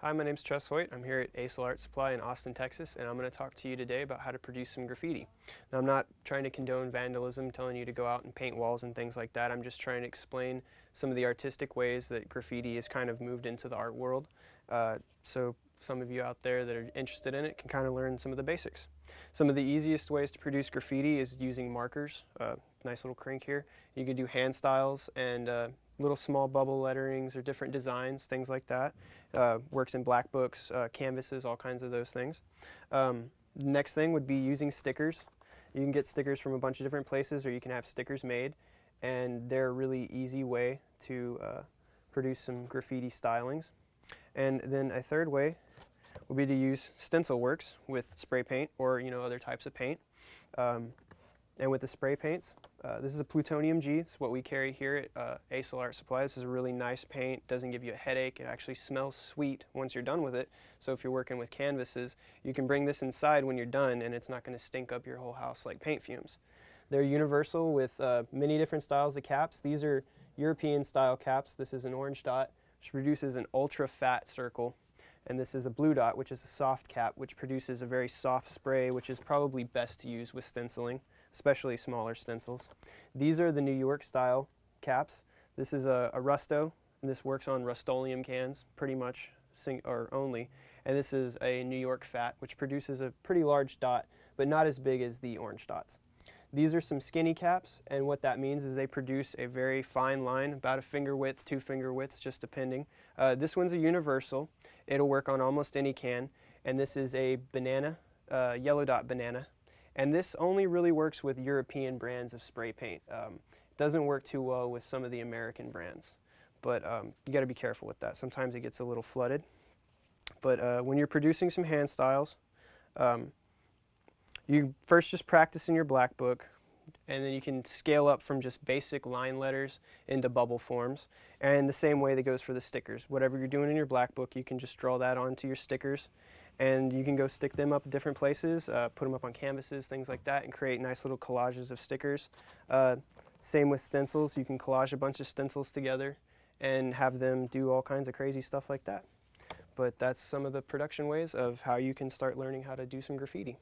Hi, my name's Tres Hoyt. I'm here at Asel Art Supply in Austin, Texas, and I'm going to talk to you today about how to produce some graffiti. Now, I'm not trying to condone vandalism, telling you to go out and paint walls and things like that. I'm just trying to explain some of the artistic ways that graffiti has kind of moved into the art world. Uh, so some of you out there that are interested in it can kind of learn some of the basics. Some of the easiest ways to produce graffiti is using markers. Uh, nice little crank here. You can do hand styles and uh, little small bubble letterings or different designs, things like that. Uh, works in black books, uh, canvases, all kinds of those things. Um, next thing would be using stickers. You can get stickers from a bunch of different places or you can have stickers made and they're a really easy way to uh, produce some graffiti stylings. And then a third way would be to use stencil works with spray paint or you know other types of paint. Um, and with the spray paints, uh, this is a Plutonium G. It's what we carry here at uh, Art Supply. This is a really nice paint. Doesn't give you a headache. It actually smells sweet once you're done with it. So if you're working with canvases, you can bring this inside when you're done and it's not going to stink up your whole house like paint fumes. They're universal with uh, many different styles of caps. These are European style caps. This is an orange dot, which produces an ultra fat circle. And this is a blue dot, which is a soft cap, which produces a very soft spray, which is probably best to use with stenciling especially smaller stencils. These are the New York style caps. This is a, a Rusto, and this works on Rust-Oleum cans pretty much, or only. And this is a New York Fat, which produces a pretty large dot, but not as big as the orange dots. These are some skinny caps, and what that means is they produce a very fine line, about a finger width, two finger widths, just depending. Uh, this one's a universal. It'll work on almost any can, and this is a banana, uh, yellow dot banana, and this only really works with European brands of spray paint. Um, it doesn't work too well with some of the American brands. But um, you got to be careful with that. Sometimes it gets a little flooded. But uh, when you're producing some hand styles, um, you first just practice in your black book, and then you can scale up from just basic line letters into bubble forms. And the same way that goes for the stickers. Whatever you're doing in your black book, you can just draw that onto your stickers and you can go stick them up different places, uh, put them up on canvases, things like that, and create nice little collages of stickers. Uh, same with stencils, you can collage a bunch of stencils together and have them do all kinds of crazy stuff like that. But that's some of the production ways of how you can start learning how to do some graffiti.